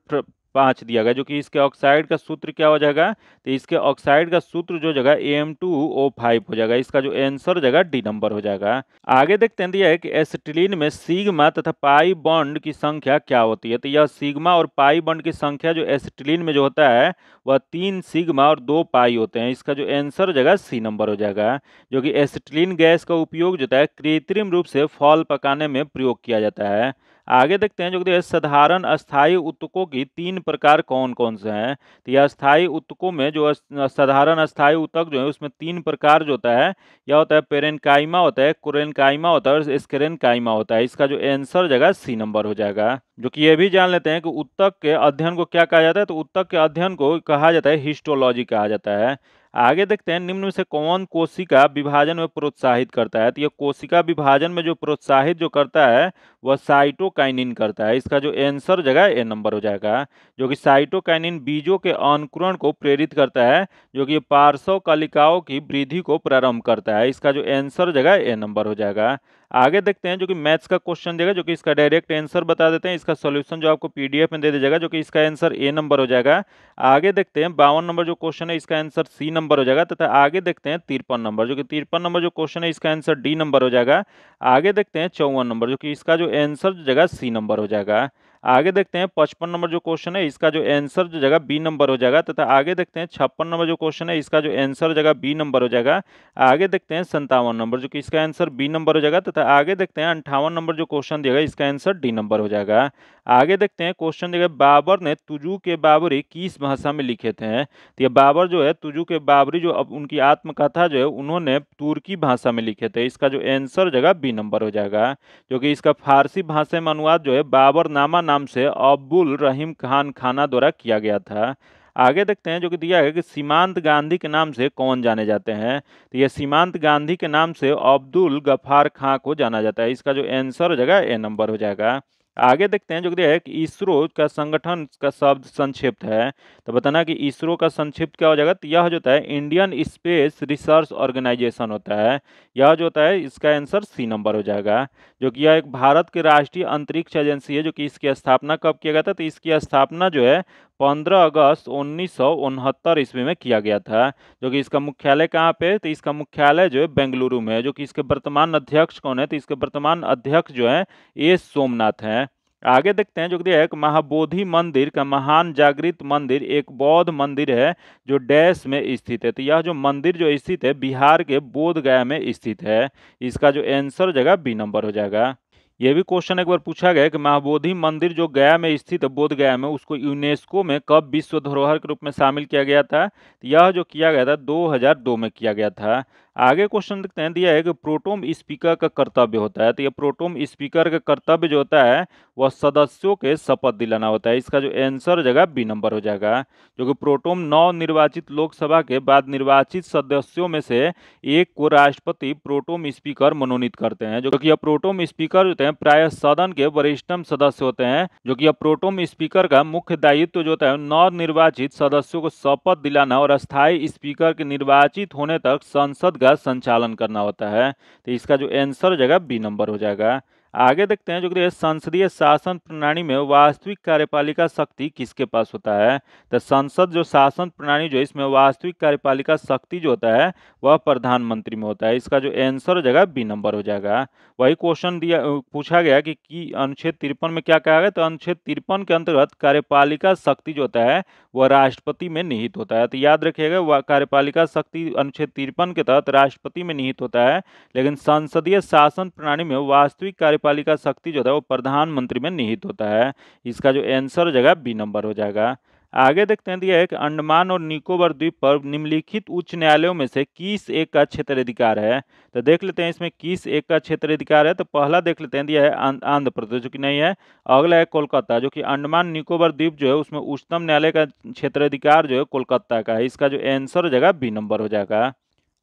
पाँच दिया गया, जो कि इसके ऑक्साइड का सूत्र क्या हो जाएगा? तो इसके ऑक्साइड का सूत्र जो जगह एम टू ओ फाइव हो जाएगा। इसका जो आंसर जगह डी नंबर हो जाएगा। आगे देखते हैं दिया है कि एसिटिलीन में सिग्मा तथा पाई बॉन्ड की संख्या क्या होती है? तो यह सिग्मा और पाई बॉन्ड की संख्या जो एसिटिलीन में जो होता है, वह तीन सिग्मा और दो पाई होते हैं। इसका जो आंसर जगह सी नंबर हो जाएगा, जो कि एसिटिलीन गैस का उपयोग जो है, कृत्रिम रूप से फॉल पकाने में प्रयोग किया जाता है। आगे देखते हैं जो कि साधारण अस्थायी उत्तकों की तीन प्रकार कौन कौन से हैं? तो यह अस्थायी उत्तकों में जो साधारण अस्थायी उत्तक जो है, उसमें तीन प्रकार जो होता है, यह होता है पेरेनकाइमा, होता है कुरेनकाइमा, होता है और स्केरेनकाइमा होता है। इसका जो आंसर जगह सी नंबर हो जाएगा। जो कि ये भी जान लेते हैं कि उत्तक के अध्ययन को क्या कहा जाता है? तो उत्तक के अध्ययन को कहा जाता है, हिस्टोलॉजी कहा जाता है। आगे देखते हैं, निम्न में से कौन कोशिका विभाजन में प्रोत्साहित करता है? तो यह कोशिका विभाजन में जो प्रोत्साहित जो करता है, वह साइटोकाइनिन करता है। इसका जो एंसर जगह ए नंबर हो जाएगा, जो कि साइटोकाइनिन बीजों के अंकुरण को प्रेरित करता है, जो कि पार्श्व कलिकाओं की वृद्धि को प्रारंभ करता है। इसका जो एंसर जगह ए नंबर हो जाएगा। आगे देखते हैं जो कि मैथ्स का क्वेश्चन देगा, जो कि इसका डायरेक्ट आंसर बता देते हैं। इसका सॉल्यूशन जो आपको पीडीएफ में दे दिया दीजिएगा जो कि इसका आंसर ए नंबर हो जाएगा। आगे देखते हैं, बावन नंबर जो क्वेश्चन है, इसका आंसर सी नंबर हो जाएगा तथा आगे देखते हैं तिरपन नंबर, जो कि तिरपन नंबर जो क्वेश्चन है, इसका आंसर डी नंबर हो जाएगा। आगे देखते हैं चौवन नंबर, जो कि इसका जो आंसर जगह सी नंबर हो जाएगा। आगे देखते हैं, पचपन नंबर जो क्वेश्चन है, इसका जो आंसर जो जगह बी नंबर हो जाएगा, तथा आगे देखते हैं, छप्पन नंबर जो क्वेश्चन है, इसका जो आंसर जगह बी नंबर हो जाएगा। आगे देखते हैं संतावन नंबर, जो कि इसका आंसर बी नंबर हो जाएगा, तथा आगे देखते हैं, अंठावन नंबर जो क्वेश्चन दिया इसका आंसर डी नंबर हो जाएगा। आगे देखते हैं क्वेश्चन दिया बाबर ने तुजू के बाबरी किस भाषा में लिखे थे? तो ये बाबर जो है, तुजू के बाबरी जो अब उनकी आत्मकथा जो है, उन्होंने तुर्की भाषा में लिखे थे। इसका जो आंसर जगह बी नंबर हो जाएगा, जो कि इसका फारसी भाषा में अनुवाद जो है, बाबर नामा नाम से अब्बुल रहीम खान खाना द्वारा किया गया था। आगे देखते हैं जो कि दिया है कि सीमांत गांधी के नाम से कौन जाने जाते हैं। तो यह सीमांत गांधी के नाम से अब्दुल गफार खां को जाना जाता है। इसका जो आंसर हो जाएगा, ए नंबर हो जाएगा। आगे देखते हैं जो कि है कि इसरो का संगठन का शब्द संक्षिप्त है। तो बताना कि इसरो का संक्षिप्त क्या हो जाएगा? तो यह जो है इंडियन स्पेस रिसर्च ऑर्गेनाइजेशन होता है। यह जो होता है, इसका आंसर सी नंबर हो जाएगा, जो कि यह एक भारत की राष्ट्रीय अंतरिक्ष एजेंसी है, जो कि इसकी स्थापना कब किया गया था? तो इसकी स्थापना जो है, पंद्रह अगस्त उन्नीस सौ उनहत्तर ईस्वी में किया गया था, जो कि इसका मुख्यालय कहाँ पे तो इसका मुख्यालय जो है, बेंगलुरु में है, जो कि इसके वर्तमान अध्यक्ष कौन है? तो इसके वर्तमान अध्यक्ष जो है, ए सोमनाथ हैं। आगे देखते हैं जो कि एक महाबोधि मंदिर का महान जागृत मंदिर एक बौद्ध मंदिर है जो डैश में स्थित है। तो यह जो मंदिर जो स्थित है, बिहार के बोध गया में स्थित है, इसका जो आंसर जगह बी नंबर हो जाएगा। यह भी क्वेश्चन एक बार पूछा गया कि महाबोधि मंदिर जो गया में स्थित है बोध गया में, उसको यूनेस्को में कब विश्व धरोहर के रूप में शामिल किया गया था? तो यह जो किया गया था 2002 में किया गया था। आगे क्वेश्चन देखते हैं, दिया है कि प्रोटोम स्पीकर का कर्तव्य होता है। तो ये प्रोटोम स्पीकर का कर्तव्य जो होता है, वह सदस्यों के शपथ दिलाना होता है। इसका जो आंसर जगह बी नंबर हो जाएगा। जो कि प्रोटोम नौ निर्वाचित लोकसभा के बाद निर्वाचित सदस्यों में से एक को राष्ट्रपति प्रोटोम स्पीकर मनोनीत करते हैं। जो कि यह प्रोटोम स्पीकर होते हैं, प्राय सदन के वरिष्ठतम सदस्य होते हैं। जो कि यह प्रोटोम स्पीकर का मुख्य दायित्व जो होता है नौ निर्वाचित सदस्यों को शपथ दिलाना और अस्थायी स्पीकर के निर्वाचित होने तक संसद का संचालन करना होता है तो इसका जो आंसर हो जाएगा बी नंबर हो जाएगा। आगे देखते हैं जो कि संसदीय शासन प्रणाली में वास्तविक कार्यपालिका शक्ति किसके पास होता है? तो संसद जो शासन प्रणाली जो है इसमें वास्तविक कार्यपालिका शक्ति जो होता है वह प्रधानमंत्री में होता है। इसका जो आंसर हो जाएगा बी नंबर हो जाएगा। वही क्वेश्चन दिया पूछा गया कि, कि अनुच्छेद तिरपन में क्या कहा गया? तो अनुच्छेद तिरपन के अंतर्गत कार्यपालिका शक्ति जो होता है वह राष्ट्रपति में निहित होता है। तो याद रखिएगा वह कार्यपालिका शक्ति अनुच्छेद तिरपन के तहत राष्ट्रपति में निहित होता है लेकिन संसदीय शासन प्रणाली में वास्तविक कार्यपालिका शक्ति जो है वो प्रधानमंत्री में निहित होता है। इसका जो आंसर हो जाएगा बी नंबर हो जाएगा। आगे देखते हैं दिया है कि अंडमान और निकोबर द्वीप पर निम्नलिखित उच्च न्यायालयों में से किस एक का क्षेत्राधिकार है? तो देख लेते हैं इसमें किस एक का क्षेत्राधिकार है। तो पहला देख लेते हैं दिया है आंध्र प्रदेश, जो कि नहीं है। अगला है कोलकाता, जो कि अंडमान निकोबर द्वीप जो है उसमें उच्चतम न्यायालय का क्षेत्राधिकार जो है कोलकाता का है। इसका जो आंसर हो जाएगा बी नंबर हो जाएगा।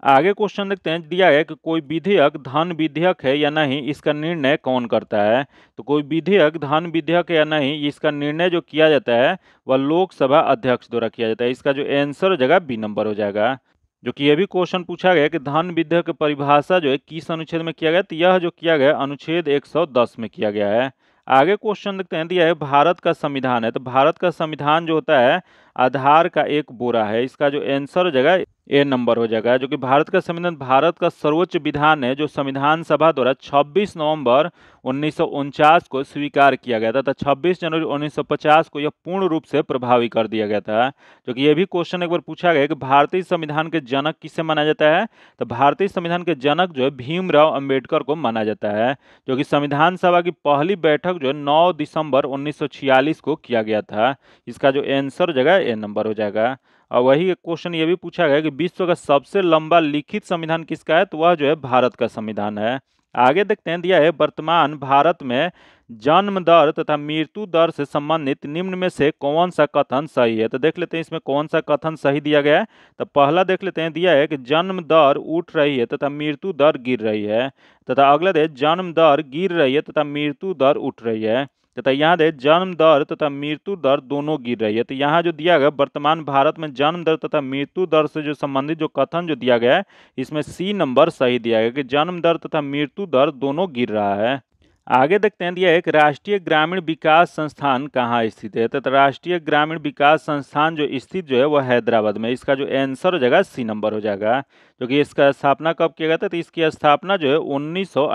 आगे क्वेश्चन देखते हैं, दिया है कि कोई विधेयक धन विधेयक है या नहीं, इसका निर्णय कौन करता है? तो कोई विधेयक धन विधेयक है या नहीं, इसका निर्णय जो किया जाता है, वह लोकसभा अध्यक्ष द्वारा किया जाता है। इसका जो आंसर जगह बी नंबर हो जाएगा। जो कि यह भी क्वेश्चन पूछा गया कि धन विधेयक की परिभाषा जो है, किस अनुच्छेद में किया गया तो यह जो किया गया अनुच्छेद एक सौ दस में किया गया है। आगे क्वेश्चन देखते हैं, दिया है भारत का संविधान है। तो भारत का संविधान जो होता है, आधार का एक बोरा है। इसका जो आंसर हो जाएगा ए नंबर हो जाएगा, जो कि भारत का संविधान, भारत का सर्वोच्च विधान है, जो संविधान सभा द्वारा 26 नवंबर उन्नीस सौ उनचास को स्वीकार किया गया था तो 26 जनवरी 1950 को यह पूर्ण रूप से प्रभावी कर दिया गया था। जो कि यह भी क्वेश्चन एक बार पूछा गया कि भारतीय संविधान के जनक किसे माना जाता है? तो भारतीय संविधान के जनक जो है, भीमराव अंबेडकर को माना जाता है, जो कि संविधान सभा की पहली बैठक जो है, नौ दिसंबर उन्नीस सौ छियालीस को किया गया था। इसका जो आंसर जाएगा, ए नंबर हो जाएगा। और वही क्वेश्चन ये भी पूछा गया कि विश्व का सबसे लंबा लिखित संविधान किसका है? तो वह जो है भारत का संविधान है। आगे देखते हैं, दिया है, वर्तमान भारत में जन्म दर तथा मृत्यु दर से संबंधित निम्न में से कौन सा कथन सही है? तो देख लेते हैं, इसमें कौन सा कथन सही दिया गया है? तो पहला देख लेते हैं, दिया है कि जन्म दर उठ रही है तथा मृत्यु दर गिर रही है तथा अगला दे, जन्म दर गिर रही है तथा मृत्यु दर उठ रही है। तथा यहाँ दे जन्म दर तथा मृत्यु दर दोनों गिर रही है। तो यहाँ जो दिया गया, वर्तमान भारत में जन्म दर तथा मृत्यु दर से जो संबंधित जो कथन जो दिया गया है, इसमें सी नंबर सही दिया गया कि जन्म दर तथा मृत्यु दर दोनों गिर रहा है। आगे देखते हैं, दिया एक राष्ट्रीय ग्रामीण विकास संस्थान कहाँ स्थित है? तथा राष्ट्रीय ग्रामीण विकास संस्थान जो स्थित जो है वह हैदराबाद में इसका जो आंसर हो जाएगा सी नंबर हो जाएगा। जो कि इसका स्थापना कब किया गया था? तो इसकी स्थापना जो है, उन्नीस सौ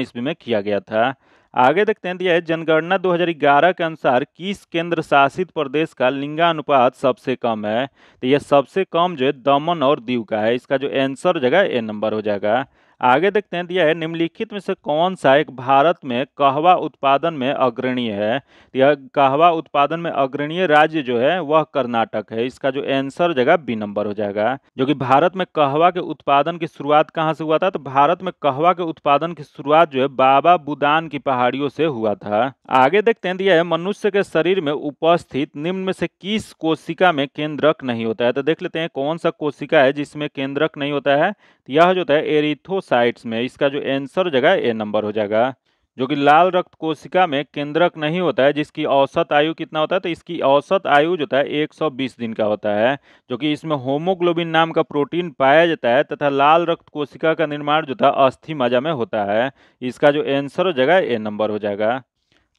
ईस्वी में किया गया था। आगे देखते हैं दिया है जनगणना 2011 के अनुसार किस केंद्र शासित प्रदेश का लिंगानुपात सबसे कम है? तो यह सबसे कम जो है दमन और दीव का है। इसका जो आंसर जगह ए नंबर हो जाएगा। आगे देखते हैं दिया है, निम्नलिखित में से कौन सा एक भारत में कहवा उत्पादन में अग्रणीय है? यह कहवा उत्पादन में अग्रणीय राज्य जो है, वह कर्नाटक है। इसका जो आंसर जगह बी नंबर हो जाएगा। जो कि भारत में कहवा के उत्पादन की शुरुआत कहाँ से हुआ था? तो भारत में कहवा के उत्पादन की शुरुआत जो है, बाबा बुदान की पहाड़ियों से हुआ था। आगे देखते हैं दिया है, मनुष्य के शरीर में उपस्थित निम्न में से किस कोशिका में केंद्रक नहीं होता है? तो देख लेते हैं, कौन सा कोशिका है जिसमें केंद्रक नहीं होता है? यह जो है एरिथो साइट्स में, इसका जो आंसर जगह ए नंबर हो जाएगा, जो कि लाल रक्त कोशिका में केंद्रक नहीं होता है, जिसकी औसत आयु कितना होता है तो इसकी औसत आयु जो होता है 120 दिन का होता है, जो कि इसमें होमोग्लोबिन नाम का प्रोटीन पाया जाता है, तथा लाल रक्त कोशिका का निर्माण जो था अस्थि मज़ा में होता है। इसका जो एंसर हो जाएगा ए नंबर हो जाएगा।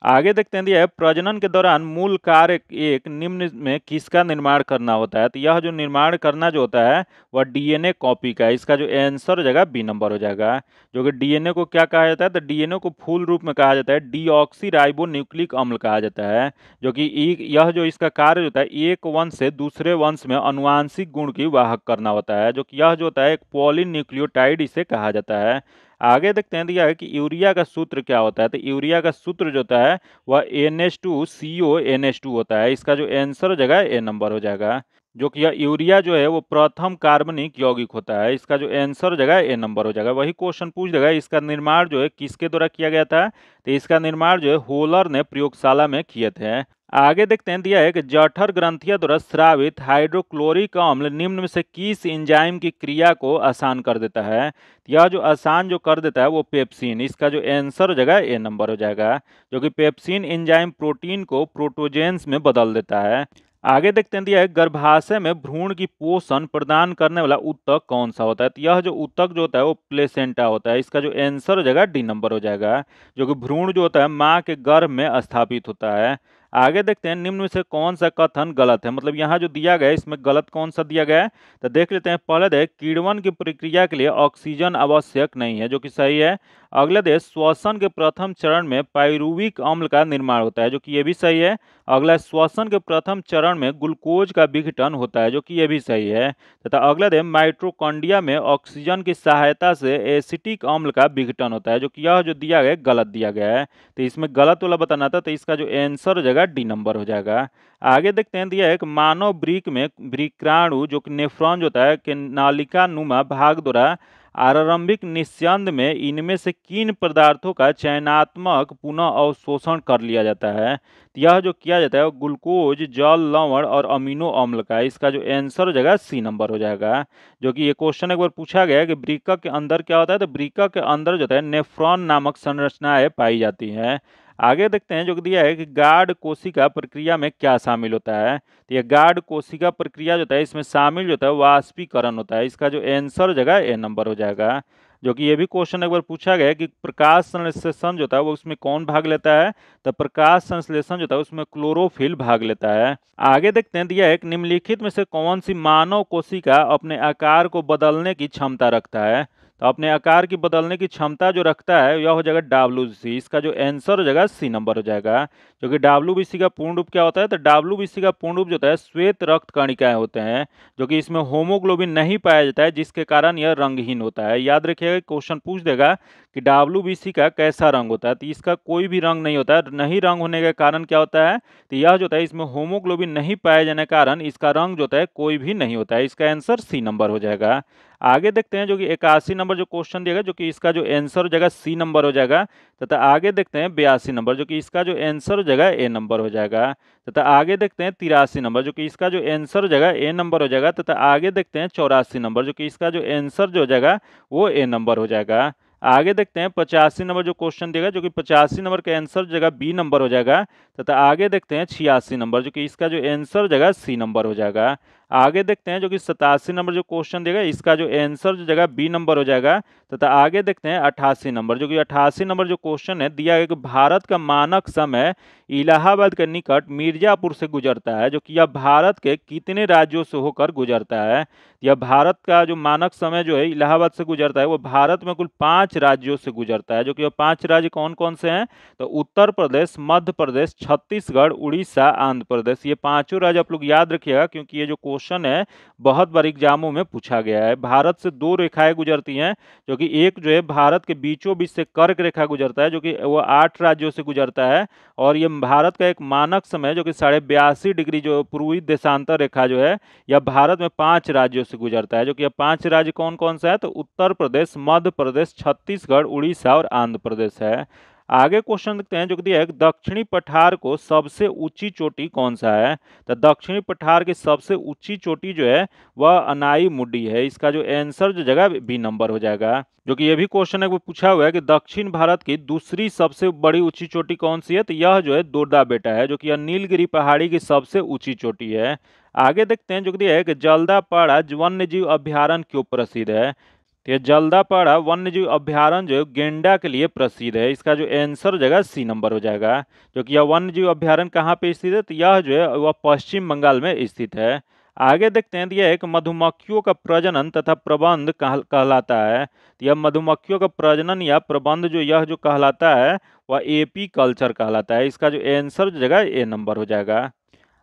आगे देखते हैं प्रजनन के दौरान मूल कार्य एक निम्न में किसका निर्माण करना होता है? तो यह जो निर्माण करना जो होता है, वह डीएनए कॉपी का इसका जो आंसर हो जाएगा, बी नंबर हो जाएगा। जो कि डीएनए को क्या कहा जाता है? तो डीएनए को फूल रूप में कहा जाता है डीऑक्सी राइबो न्यूक्लिक अम्ल कहा जाता है, जो कि यह जो इसका कार्य होता है, एक वंश से दूसरे वंश में अनुवांशिक गुण की वाहक करना होता है, जो कि यह जो होता है, एक पॉलिन न्यूक्लियोटाइड इसे कहा जाता है। आगे देखते हैं दिया है कि यूरिया का सूत्र क्या होता है? तो यूरिया का सूत्र जो होता है, वह N H two C O N H two होता है। इसका जो आंसर हो जाएगा ए नंबर हो जाएगा। जो कि यूरिया जो है, वो प्रथम कार्बनिक यौगिक होता है। इसका जो आंसर हो जाएगा ए नंबर हो जाएगा। वही क्वेश्चन पूछ देगा, इसका निर्माण जो है, किसके द्वारा किया गया था? तो इसका निर्माण जो है, होलर ने प्रयोगशाला में किए थे। आगे देखते हैं दिया है कि जठर ग्रंथिया द्वारा स्रावित हाइड्रोक्लोरिक अम्ल निम्न में से किस इंजाइम की क्रिया को आसान कर देता है? यह जो आसान जो कर देता है वो पेप्सिन, इसका जो आंसर हो जाएगा, ए नंबर हो जाएगा, जो कि पेप्सिन इंजाइम प्रोटीन को प्रोटोजेंस में बदल देता है। आगे देखते हैं दिया है, गर्भाशय में भ्रूण की पोषण प्रदान करने वाला उत्तक कौन सा होता है? तो यह जो उत्तक जो होता है वो प्लेसेंटा होता है, इसका जो आंसर हो जाएगा, डी नंबर हो जाएगा, जो कि भ्रूण जो होता है माँ के गर्भ में स्थापित होता है। आगे देखते हैं, निम्न में से कौन सा कथन गलत है? मतलब यहाँ जो दिया गया है, इसमें गलत कौन सा दिया गया है? तो देख लेते हैं, पहले देख, कीड़वन की प्रक्रिया के लिए ऑक्सीजन आवश्यक नहीं है, जो कि सही है। अगले देश श्वसन के प्रथम चरण में पायरुविक अम्ल का निर्माण होता है, जो कि ये भी सही है। अगला, श्वसन के प्रथम चरण में ग्लूकोज का विघटन होता है, जो कि ये भी सही है। तथा अगला देश माइट्रोकॉन्डिया में ऑक्सीजन की सहायता से एसिटिक अम्ल का विघटन होता है, जो कि यह जो दिया गया गलत दिया गया है। तो इसमें गलत वाला बताना था तो इसका जो आंसर हो जाएगा डी नंबर हो जाएगा। आगे देखते हैं दिया है कि मानव ब्रिक में ब्रिक्राणु जो कि नेफ्रॉन होता है, कि नालिका नुमा भाग द्वारा आरंभिक निस्यंद में इनमें से किन पदार्थों का चयनात्मक पुनः अवशोषण कर लिया जाता है। यह जो किया जाता है ग्लूकोज, जल, लवण और अमीनो अम्ल का इसका जो आंसर हो जाएगा सी नंबर हो जाएगा। जो कि ये क्वेश्चन एक बार पूछा गया कि ब्रिका के अंदर क्या होता है? तो ब्रिका के अंदर जो है, नेफ्रॉन नामक संरचनाएँ पाई जाती हैं। आगे देखते हैं जो दिया है कि गार्ड कोशिका प्रक्रिया में क्या शामिल होता है। तो यह गार्ड कोशिका प्रक्रिया जो है, इसमें शामिल जो है, वाष्पीकरण होता है। इसका जो आंसर जगह ए नंबर हो जाएगा, जो कि ये भी क्वेश्चन एक बार पूछा गया कि प्रकाश संश्लेषण जो था वो उसमें कौन भाग लेता है? तो प्रकाश संश्लेषण जो था उसमें क्लोरोफिल भाग लेता है। आगे देखते हैं, दिया एक निम्नलिखित में से कौन सी मानव कोशिका अपने आकार को बदलने की क्षमता रखता है? तो अपने आकार की बदलने की क्षमता जो रखता है, यह हो जाएगा डब्ल्यू सी इसका जो आंसर हो जाएगा सी नंबर हो जाएगा। जो कि डब्ल्यू बी सी का पूर्ण रूप क्या होता है? तो डब्ल्यू बी सी का पूर्ण रूप जो होता है, श्वेत रक्त कणिकाएँ होते हैं, जो कि इसमें होमोग्लोबिन नहीं पाया जाता है, जिसके कारण यह रंगहीन होता है। याद रखिएगा क्वेश्चन पूछ देगा कि डब्ल्यू बी सी का कैसा रंग होता है? तो इसका कोई भी रंग नहीं होता है। नहीं रंग होने के कारण क्या होता है? तो यह जो होता है, इसमें होमोग्लोबिन नहीं पाए जाने के कारण इसका रंग जो होता है, कोई भी नहीं होता है। इसका आंसर सी नंबर हो जाएगा। आगे देखते हैं जो कि इक्यासी नंबर जो क्वेश्चन दिएगा जो कि इसका जो आंसर हो जाएगा सी नंबर हो जाएगा। तथा आगे देखते हैं बयासी नंबर, जो कि इसका जो आंसर हो जाएगा ए नंबर हो जाएगा। तथा आगे देखते हैं तिरासी नंबर, जो कि इसका जो आंसर हो जाएगा ए नंबर हो जाएगा। तथा आगे देखते हैं चौरासी नंबर, जो कि इसका जो आंसर जो हो जाएगा, वो ए नंबर हो जाएगा। आगे देखते हैं पचासी नंबर जो क्वेश्चन देगा जो कि पचासी नंबर का आंसर जगह बी नंबर हो जाएगा। तथा आगे देखते हैं छियासी नंबर, जो कि इसका जो आंसर जगह सी नंबर हो जाएगा। आगे देखते हैं जो कि सतासी नंबर जो क्वेश्चन देगा, इसका जो आंसर जो जगह बी नंबर हो जाएगा, तथा आगे देखते हैं अट्ठासी नंबर, जो कि अट्ठासी नंबर जो क्वेश्चन है, दिया गया कि भारत का मानक समय इलाहाबाद के निकट मिर्जापुर से गुजरता है, जो कि यह भारत के कितने राज्यों से होकर गुजरता है? यह भारत का जो मानक समय जो है, इलाहाबाद से गुजरता है, वो भारत में कुल पाँच राज्यों से गुजरता है, जो कि पाँच राज्य कौन कौन से हैं? तो उत्तर प्रदेश, मध्य प्रदेश, छत्तीसगढ़, उड़ीसा, आंध्र प्रदेश, ये पाँचों राज्य आप लोग याद रखिएगा, क्योंकि ये जो क्वेश्चन है, बहुत बार एग्जामों में पूछा गया है। भारत से दो रेखाएँ गुजरती हैं, जो कि एक जो है भारत के बीचों बीच से कर्क रेखा गुजरता है, जो कि वो आठ राज्यों से गुजरता है, और ये भारत का एक मानक समय जो कि साढ़े बयासी डिग्री जो पूर्वी देशांतर रेखा जो है, यह भारत में पाँच राज्यों से गुजरता है, जो कि यह पाँच राज्य कौन कौन सा है? तो उत्तर प्रदेश, मध्य प्रदेश, छत्तीसगढ़, उड़ीसा और आंध्र प्रदेश है। आगे क्वेश्चन देखते हैं जो दिया है, दक्षिणी पठार को सबसे ऊँची चोटी कौन सा है? तो दक्षिणी पठार की सबसे ऊँची चोटी जो है, वह अनाई मुड्डी है। इसका जो आंसर जो जगह बी नंबर हो जाएगा। जो कि ये भी क्वेश्चन है पूछा हुआ है कि दक्षिण भारत की दूसरी सबसे बड़ी ऊँची चोटी कौन सी है? तो यह जो है दोडा बेटा है, जो कि यह नीलगिरी पहाड़ी की सबसे ऊँची चोटी है। आगे देखते हैं जो दिया है कि जल्दापाड़ा वन्य जीव अभ्यारण क्यों प्रसिद्ध है। तो ये जल्दापाड़ा वन्य जीव अभ्यारण्य जो गेंडा के लिए प्रसिद्ध है, इसका जो आंसर जगह सी नंबर हो जाएगा, जो कि यह वन्य जीव अभ्यारण्य कहाँ पे स्थित है तो यह जो है, वह पश्चिम बंगाल में स्थित है। आगे देखते हैं तो यह एक मधुमक्खियों का प्रजनन तथा प्रबंध कहलाता है। तो यह मधुमक्खियों का प्रजनन या प्रबंध जो यह जो कहलाता है, वह एपी कल्चर कहलाता है। इसका जो आंसर जगह ए नंबर हो जाएगा।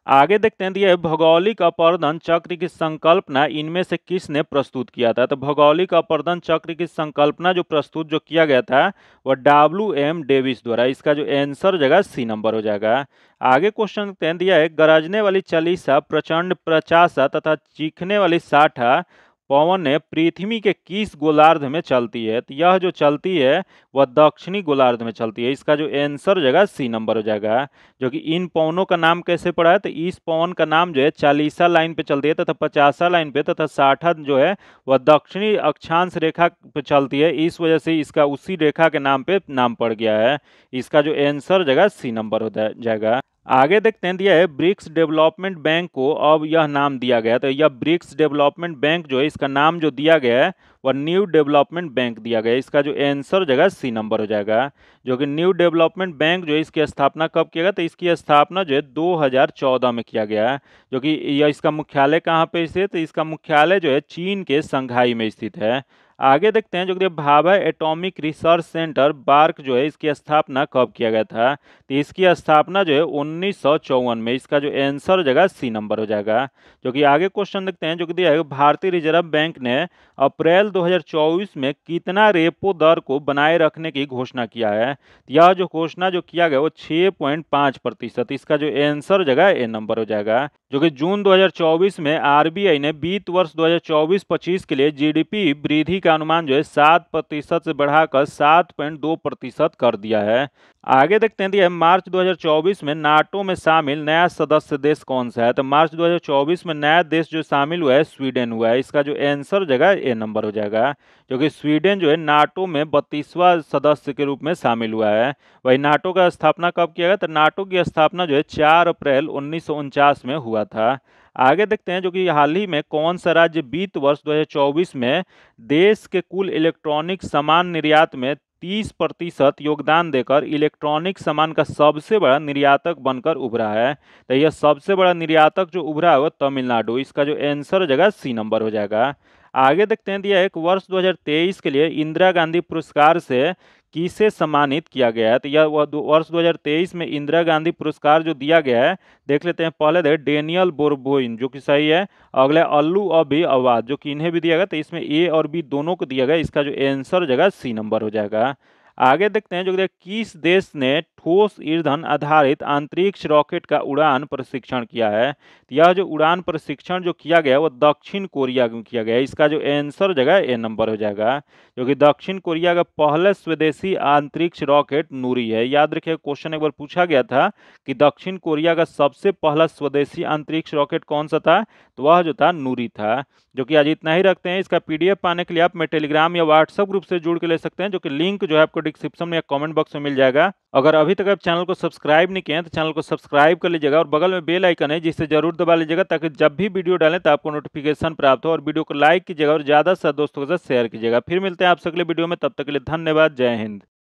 आगे देखते हैं दिए भौगोलिक अपर्दन चक्र की संकल्पना इनमें से किसने प्रस्तुत किया था? तो भौगोलिक अपर्दन चक्र की संकल्पना जो प्रस्तुत जो किया गया था, वह डब्ल्यू एम डेविस द्वारा। इसका जो आंसर जाएगा सी नंबर हो जाएगा। आगे क्वेश्चन देखते हैं दिया है गरजने वाली चालीसा प्रचंड प्रचासा तथा चीखने वाली साठा पवन पृथ्वी के किस गोलार्ध में चलती है? तो यह जो चलती है, वह दक्षिणी गोलार्ध में चलती है। इसका जो आंसर हो जाएगा सी नंबर हो जाएगा, जो कि इन पवनों का नाम कैसे पड़ा है? तो इस पवन का नाम जो है, चालीसा लाइन पे चलती है, तथा पचासा लाइन पे, तथा साठा जो है, वह दक्षिणी अक्षांश रेखा पे चलती है। इस वजह से इसका उसी रेखा के नाम पे नाम पड़ गया है। इसका जो आंसर जगह सी नंबर हो जाएगा। आगे देखते हैं, दिया है ब्रिक्स डेवलपमेंट बैंक को अब यह नाम दिया गया। तो यह ब्रिक्स डेवलपमेंट बैंक जो है, इसका नाम जो दिया गया है, वह न्यू डेवलपमेंट बैंक दिया गया इसका जो आंसर जगह सी नंबर हो जाएगा, जो कि न्यू डेवलपमेंट बैंक जो है, इसकी स्थापना कब किया गया? तो इसकी स्थापना जो है 2014 में किया गया है, जो कि यह इसका मुख्यालय कहाँ पे स्थित है? तो इसका मुख्यालय जो है, चीन के संघाई में स्थित है। आगे देखते हैं जो कि Bhabha atomic research centre BARC जो है, इसकी स्थापना कब किया गया था? तो इसकी स्थापना जो है उन्नीस सौ चौवन में। इसका जो आंसर हो जाएगा सी नंबर हो जाएगा। जो कि आगे क्वेश्चन देखते हैं, जो कि दिया है, भारतीय रिज़र्व बैंक ने अप्रैल 2024 में कितना रेपो दर को बनाए रखने की घोषणा किया है? यह जो घोषणा जो किया गया, वो 6.5 प्रतिशत। इसका जो आंसर जगह ए नंबर हो जाएगा। जो कि जून 2024 में आरबीआई ने बीत वर्ष 2024-25 के लिए जीडीपी वृद्धि का अनुमान जो है सात प्रतिशत से बढ़ाकर सात पॉइंट दो प्रतिशत कर दिया है। आगे देखते हैं मार्च 2024 में नाटो में शामिल नया सदस्य देश कौन सा है? तो मार्च 2024 में नया देश जो शामिल हुआ है, स्वीडन हुआ है। इसका जो आंसर हो जाएगा, ए नंबर हो जाएगा, क्योंकि स्वीडन जो है नाटो में बत्तीसवा सदस्य के रूप में शामिल हुआ है। वही नाटो का स्थापना कब किया गया तो नाटो की स्थापना जो है चार अप्रैल उन्नीस सौ उनचास में हुआ था। आगे देखते हैं, जो कि हाल ही में कौन सा राज्य बीत वर्ष 2024 में देश के कुल इलेक्ट्रॉनिक सामान निर्यात में 30 प्रतिशत योगदान देकर इलेक्ट्रॉनिक सामान का सबसे बड़ा निर्यातक बनकर उभरा है। तो यह सबसे बड़ा निर्यातक जो उभरा है तमिलनाडु। इसका जो आंसर हो जाएगा सी नंबर हो जाएगा। आगे देखते हैं दिया एक वर्ष 2023 के लिए इंदिरा गांधी पुरस्कार से किसे सम्मानित किया गया है। तो यह वर्ष 2023 में इंदिरा गांधी पुरस्कार जो दिया गया है, देख लेते हैं पहले दे डेनियल बोरबोइन, जो कि सही है। अगले अल्लू अभी आवाज़ जो कि इन्हें भी दिया गया तो इसमें ए और बी दोनों को दिया गया, इसका जो आंसर जगह सी नंबर हो जाएगा। आगे देखते हैं जो किस देश ने ठोस ईंधन आधारित अंतरिक्ष रॉकेट का उड़ान प्रशिक्षण किया है? तो यह जो उड़ान प्रशिक्षण जो किया गया वो दक्षिण कोरिया में किया गया इसका जो आंसर जगह ए नंबर हो जाएगा, जो कि दक्षिण कोरिया का पहले स्वदेशी अंतरिक्ष रॉकेट नूरी है। याद रखिए क्वेश्चन एक बार पूछा गया था कि दक्षिण कोरिया का सबसे पहला स्वदेशी अंतरिक्ष रॉकेट कौन सा था? तो वह जो था, नूरी था, जो कि आज इतना ही रखते हैं। इसका पीडीएफ पाने के लिए आप मैं टेलीग्राम या व्हाट्सएप ग्रुप से जुड़ के ले सकते हैं, जो कि लिंक जो है आपको डिस्क्रिप्शन में या कमेंट बॉक्स में मिल जाएगा। अगर अभी तक आप चैनल को सब्सक्राइब नहीं किए हैं तो चैनल को सब्सक्राइब कर लीजिएगा और बगल में बेल आइकन है जिसे ज़रूर दबा लीजिएगा ताकि जब भी वीडियो डालें तो आपको नोटिफिकेशन प्राप्त हो और वीडियो को लाइक कीजिएगा और ज़्यादा से दोस्तों के साथ शेयर कीजिएगा। फिर मिलते हैं आप सगले वीडियो में, तब तक के लिए धन्यवाद, जय हिंद।